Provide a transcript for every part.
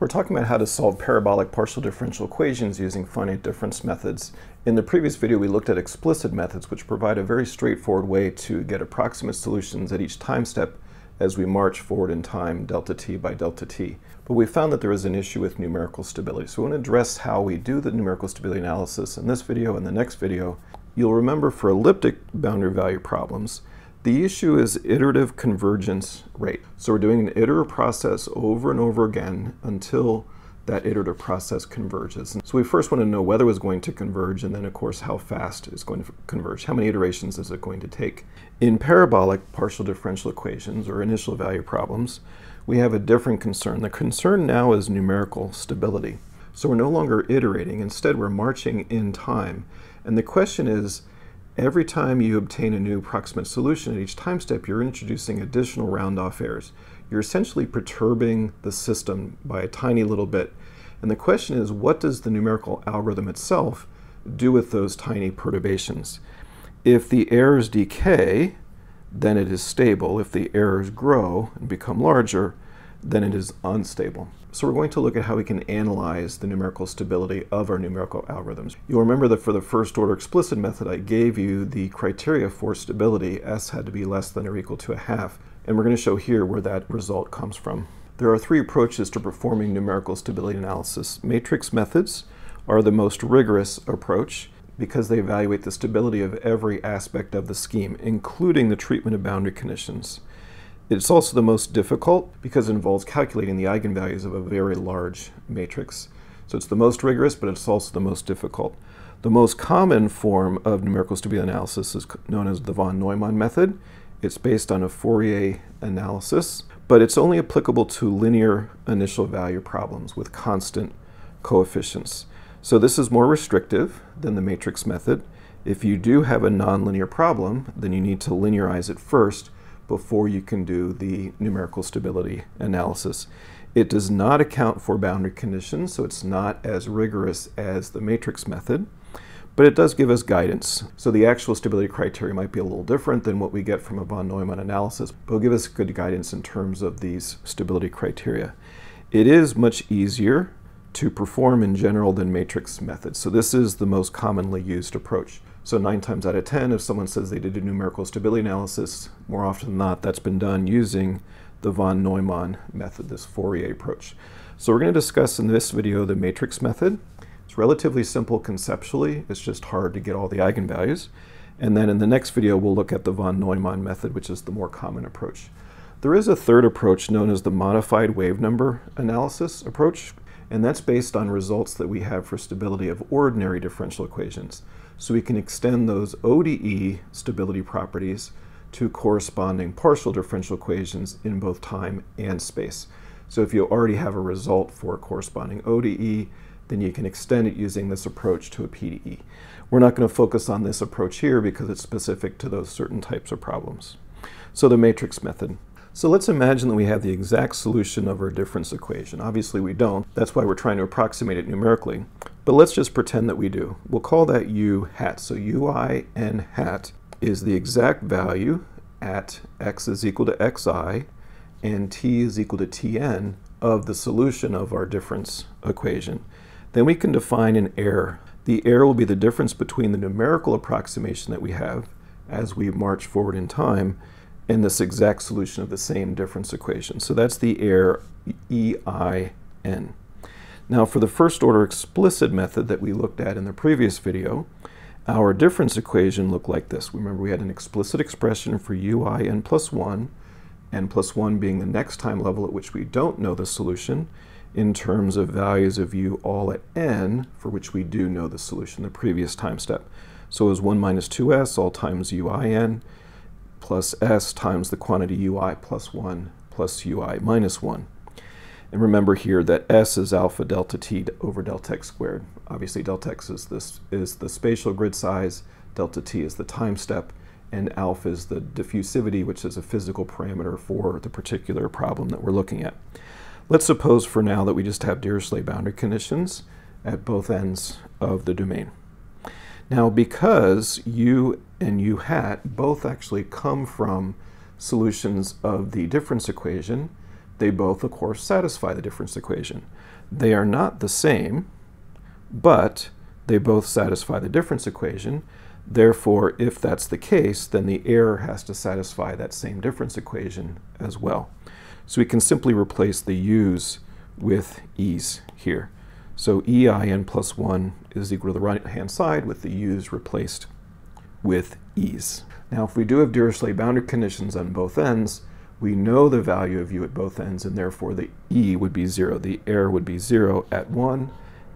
We're talking about how to solve parabolic partial differential equations using finite difference methods. In the previous video, we looked at explicit methods, which provide a very straightforward way to get approximate solutions at each time step as we march forward in time delta t by delta t. But we found that there is an issue with numerical stability. So we want to address how we do the numerical stability analysis in this video and the next video. You'll remember for elliptic boundary value problems, the issue is iterative convergence rate. So we're doing an iterative process over and over again until that iterative process converges. And so we first want to know whether it's going to converge and then of course how fast it's going to converge. How many iterations is it going to take? In parabolic partial differential equations or initial value problems, we have a different concern. The concern now is numerical stability. So we're no longer iterating, instead we're marching in time. And the question is, Every time you obtain a new approximate solution at each time step, you're introducing additional round-off errors. You're essentially perturbing the system by a tiny little bit. And the question is, what does the numerical algorithm itself do with those tiny perturbations? If the errors decay, then it is stable. If the errors grow and become larger, then it is unstable. So we're going to look at how we can analyze the numerical stability of our numerical algorithms. You'll remember that for the first order explicit method, I gave you the criteria for stability. S had to be less than or equal to a half. And we're going to show here where that result comes from. There are three approaches to performing numerical stability analysis. Matrix methods are the most rigorous approach because they evaluate the stability of every aspect of the scheme, including the treatment of boundary conditions. It's also the most difficult because it involves calculating the eigenvalues of a very large matrix. So it's the most rigorous, but it's also the most difficult. The most common form of numerical stability analysis is known as the von Neumann method. It's based on a Fourier analysis, but it's only applicable to linear initial value problems with constant coefficients. So this is more restrictive than the matrix method. If you do have a nonlinear problem, then you need to linearize it first before you can do the numerical stability analysis. It does not account for boundary conditions, so it's not as rigorous as the matrix method, but it does give us guidance. So the actual stability criteria might be a little different than what we get from a von Neumann analysis, but it'll give us good guidance in terms of these stability criteria. It is much easier to perform in general than matrix methods. So this is the most commonly used approach. So nine times out of 10, if someone says they did a numerical stability analysis, more often than not, that's been done using the von Neumann method, this Fourier approach. So we're going to discuss in this video the matrix method. It's relatively simple conceptually. It's just hard to get all the eigenvalues. And then in the next video, we'll look at the von Neumann method, which is the more common approach. There is a third approach known as the modified wave number analysis approach, and that's based on results that we have for stability of ordinary differential equations. So we can extend those ODE stability properties to corresponding partial differential equations in both time and space. So if you already have a result for a corresponding ODE, then you can extend it using this approach to a PDE. We're not going to focus on this approach here because it's specific to those certain types of problems. So the matrix method. So let's imagine that we have the exact solution of our difference equation. Obviously we don't. That's why we're trying to approximate it numerically. But let's just pretend that we do. We'll call that u hat. So ui n hat is the exact value at x is equal to xi and t is equal to tn of the solution of our difference equation. Then we can define an error. The error will be the difference between the numerical approximation that we have as we march forward in time and this exact solution of the same difference equation. So that's the error EIN. Now for the first order explicit method that we looked at in the previous video, our difference equation looked like this. Remember we had an explicit expression for ui n plus 1, n plus 1 being the next time level at which we don't know the solution, in terms of values of u all at n, for which we do know the solution the previous time step. So it was 1 minus 2s all times uin, plus s times the quantity ui plus 1 plus ui minus 1. And remember here that s is alpha delta t over delta x squared. Obviously delta x is, this, is the spatial grid size, delta t is the time step, and alpha is the diffusivity, which is a physical parameter for the particular problem that we're looking at. Let's suppose for now that we just have Dirichlet boundary conditions at both ends of the domain. Now because u and u hat both actually come from solutions of the difference equation, they both of course satisfy the difference equation. They are not the same, but they both satisfy the difference equation. Therefore, if that's the case, then the error has to satisfy that same difference equation as well. So we can simply replace the u's with e's here. So ein plus 1 is equal to the right-hand side with the u's replaced with e's. Now, if we do have Dirichlet boundary conditions on both ends, we know the value of u at both ends, and therefore the e would be 0. The error would be 0 at 1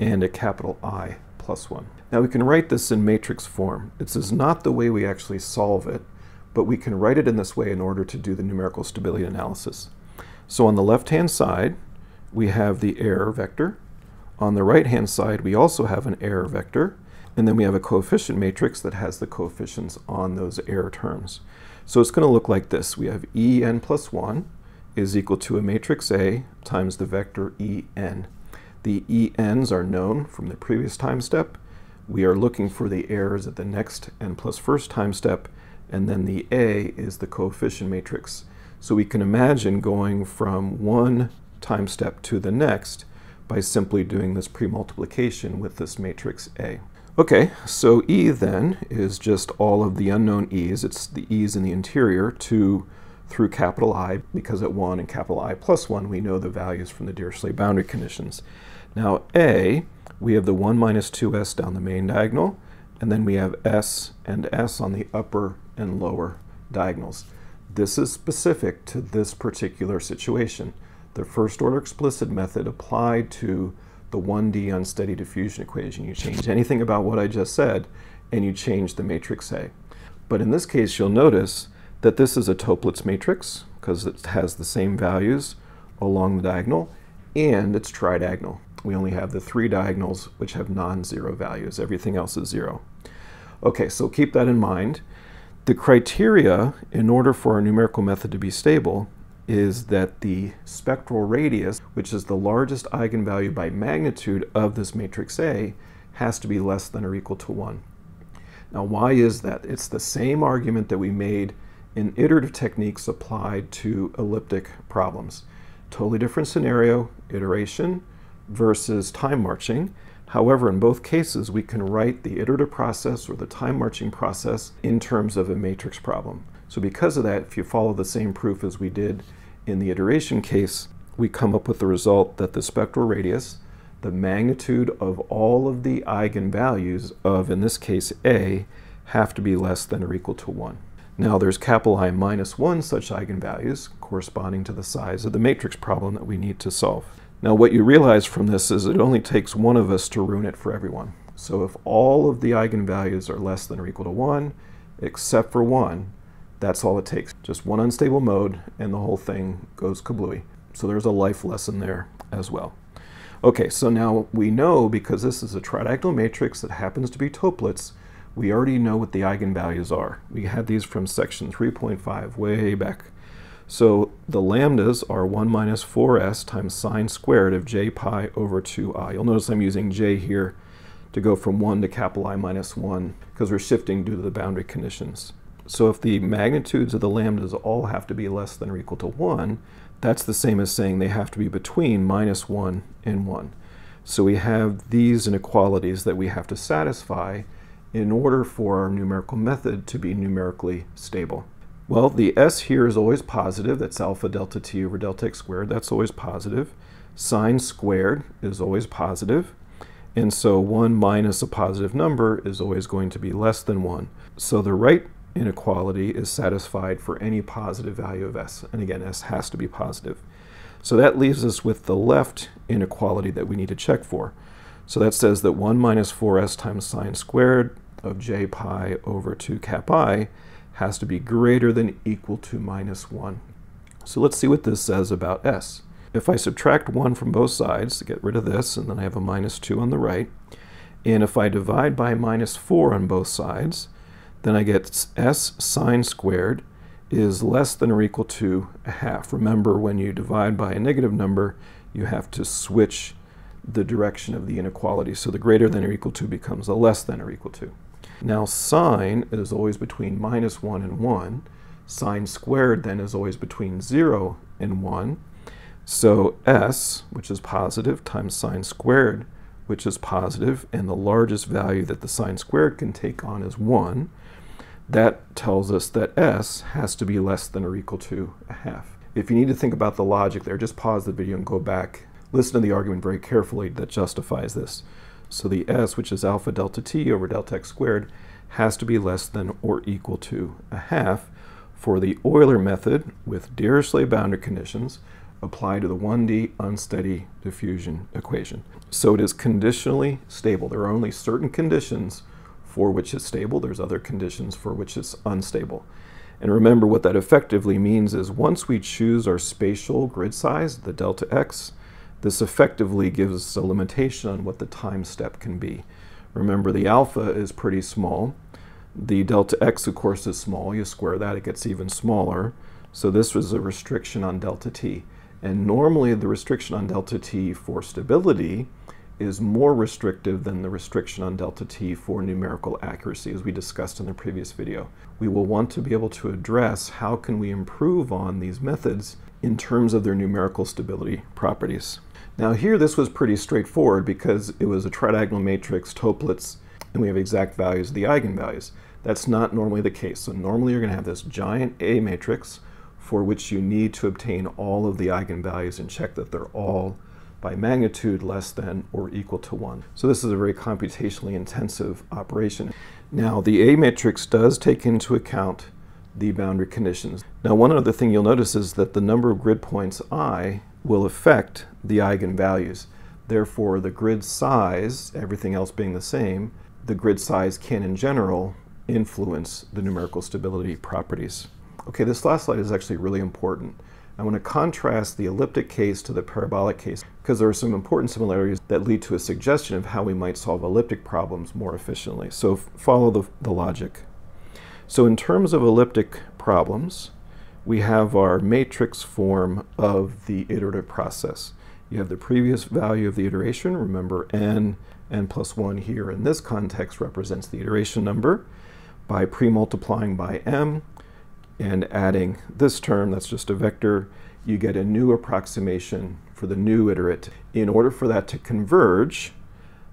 and a capital I plus 1. Now we can write this in matrix form. This is not the way we actually solve it, but we can write it in this way in order to do the numerical stability analysis. So on the left-hand side, we have the error vector. On the right-hand side, we also have an error vector. And then we have a coefficient matrix that has the coefficients on those error terms. So it's going to look like this. We have en plus 1 is equal to a matrix A times the vector en. The en's are known from the previous time step. We are looking for the errors at the next n plus first time step, and then the A is the coefficient matrix. So we can imagine going from one time step to the next by simply doing this pre-multiplication with this matrix A. Okay, so E then is just all of the unknown E's. It's the E's in the interior to through capital I, because at 1 and capital I plus 1, we know the values from the Dirichlet boundary conditions. Now A, we have the 1 minus 2s down the main diagonal, and then we have s and s on the upper and lower diagonals. This is specific to this particular situation. The first order explicit method applied to the 1D unsteady diffusion equation. You change anything about what I just said, and you change the matrix A. But in this case, you'll notice that this is a Toeplitz matrix because it has the same values along the diagonal, and it's tridiagonal. We only have the three diagonals which have non-zero values. Everything else is zero. Okay, so keep that in mind. The criteria in order for our numerical method to be stable is that the spectral radius, which is the largest eigenvalue by magnitude of this matrix A, has to be less than or equal to 1. Now, why is that? It's the same argument that we made in iterative techniques applied to elliptic problems. Totally different scenario, iteration versus time marching. However, in both cases, we can write the iterative process or the time marching process in terms of a matrix problem. So because of that, if you follow the same proof as we did in the iteration case, we come up with the result that the spectral radius, the magnitude of all of the eigenvalues of, in this case, A, have to be less than or equal to 1. Now there's capital I minus 1 such eigenvalues corresponding to the size of the matrix problem that we need to solve. Now what you realize from this is it only takes one of us to ruin it for everyone. So if all of the eigenvalues are less than or equal to 1, except for 1, that's all it takes. Just one unstable mode and the whole thing goes kablooey. So there's a life lesson there as well. Okay, so now we know because this is a tridiagonal matrix that happens to be Toeplitz, we already know what the eigenvalues are. We had these from section 3.5 way back. So the lambdas are 1 minus 4s times sine squared of j pi over 2i. You'll notice I'm using j here to go from 1 to capital I minus 1 because we're shifting due to the boundary conditions. So if the magnitudes of the lambdas all have to be less than or equal to 1, that's the same as saying they have to be between minus 1 and 1. So we have these inequalities that we have to satisfy in order for our numerical method to be numerically stable. Well, the s here is always positive. That's alpha delta t over delta x squared. That's always positive. Sine squared is always positive. And so 1 minus a positive number is always going to be less than 1. So the right inequality is satisfied for any positive value of s. And again, s has to be positive. So that leaves us with the left inequality that we need to check for. So that says that 1 minus 4s times sine squared of j pi over 2 cap i has to be greater than equal to minus 1. So let's see what this says about s. If I subtract 1 from both sides to get rid of this, and then I have a minus 2 on the right, and if I divide by minus 4 on both sides, then I get s sine squared is less than or equal to a half. Remember, when you divide by a negative number, you have to switch the direction of the inequality. So the greater than or equal to becomes a less than or equal to. Now sine is always between minus 1 and 1. Sine squared then is always between 0 and 1. So s, which is positive, times sine squared, which is positive, and the largest value that the sine squared can take on is 1. That tells us that s has to be less than or equal to a half. If you need to think about the logic there, just pause the video and go back. Listen to the argument very carefully that justifies this. So the s, which is alpha delta t over delta x squared, has to be less than or equal to a half for the Euler method with Dirichlet boundary conditions apply to the 1D unsteady diffusion equation. So it is conditionally stable. There are only certain conditions for which it's stable. There's other conditions for which it's unstable. And remember what that effectively means is once we choose our spatial grid size, the delta x, this effectively gives us a limitation on what the time step can be. Remember the alpha is pretty small. The delta x, of course, is small. You square that, it gets even smaller. So this was a restriction on delta t. And normally the restriction on delta t for stability is more restrictive than the restriction on delta t for numerical accuracy, as we discussed in the previous video. We will want to be able to address how can we improve on these methods in terms of their numerical stability properties. Now here this was pretty straightforward because it was a tridiagonal matrix, Toeplitz, and we have exact values of the eigenvalues. That's not normally the case. So normally you're going to have this giant A matrix for which you need to obtain all of the eigenvalues and check that they're all by magnitude less than or equal to 1. So this is a very computationally intensive operation. Now the A matrix does take into account the boundary conditions. Now one other thing you'll notice is that the number of grid points i will affect the eigenvalues. Therefore the grid size, everything else being the same, the grid size can in general influence the numerical stability properties. Okay, this last slide is actually really important. I want to contrast the elliptic case to the parabolic case because there are some important similarities that lead to a suggestion of how we might solve elliptic problems more efficiently. So follow the, the logic. So in terms of elliptic problems, we have our matrix form of the iterative process. You have the previous value of the iteration. Remember, n, n plus 1 here in this context represents the iteration number. By pre-multiplying by m and adding this term, that's just a vector, you get a new approximation for the new iterate. In order for that to converge,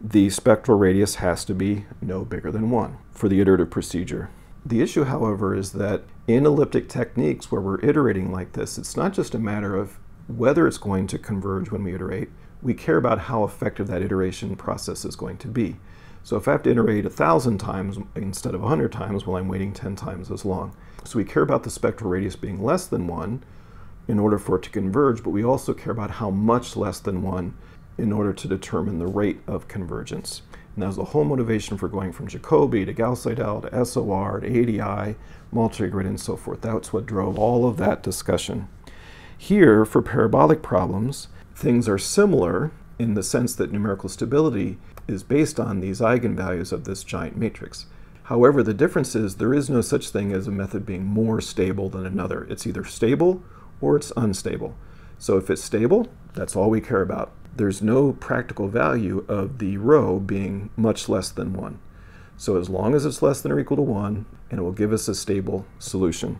the spectral radius has to be no bigger than 1 for the iterative procedure. The issue, however, is that in elliptic techniques where we're iterating like this, it's not just a matter of whether it's going to converge when we iterate, we care about how effective that iteration process is going to be. So if I have to iterate a thousand times instead of a hundred times, well, I'm waiting 10 times as long. So we care about the spectral radius being less than one in order for it to converge, but we also care about how much less than one in order to determine the rate of convergence. And that was the whole motivation for going from Jacobi to Gauss-Seidel to SOR to ADI, multigrid, and so forth. That's what drove all of that discussion. Here, for parabolic problems, things are similar in the sense that numerical stability is based on these eigenvalues of this giant matrix. However, the difference is there is no such thing as a method being more stable than another. It's either stable or it's unstable. So if it's stable, that's all we care about. There's no practical value of the rho being much less than 1. So as long as it's less than or equal to 1, and it will give us a stable solution.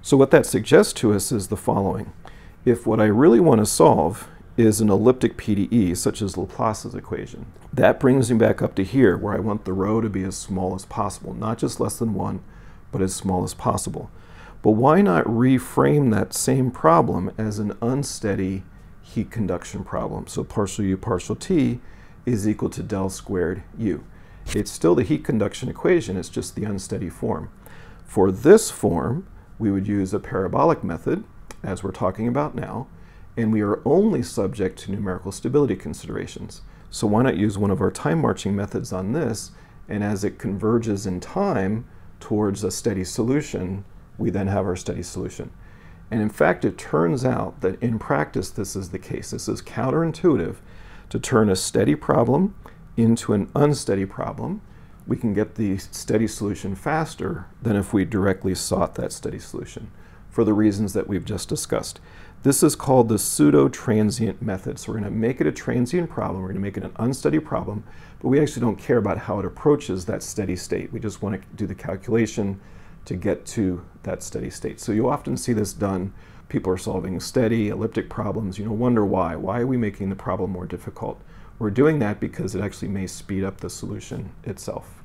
So what that suggests to us is the following. If what I really want to solve is an elliptic PDE, such as Laplace's equation. That brings me back up to here, where I want the rho to be as small as possible, not just less than 1, but as small as possible. But why not reframe that same problem as an unsteady heat conduction problem? So partial U partial T is equal to del squared U. It's still the heat conduction equation, it's just the unsteady form. For this form, we would use a parabolic method, as we're talking about now, and we are only subject to numerical stability considerations. So why not use one of our time marching methods on this, and as it converges in time towards a steady solution, we then have our steady solution. And in fact, it turns out that in practice, this is the case. This is counterintuitive to turn a steady problem into an unsteady problem. We can get the steady solution faster than if we directly sought that steady solution for the reasons that we've just discussed. This is called the pseudo-transient method. So we're going to make it a transient problem. We're going to make it an unsteady problem, but we actually don't care about how it approaches that steady state. We just want to do the calculation to get to that steady state. So you often see this done people are solving steady elliptic problems, you know, wonder why. Why are we making the problem more difficult? We're doing that because it actually may speed up the solution itself.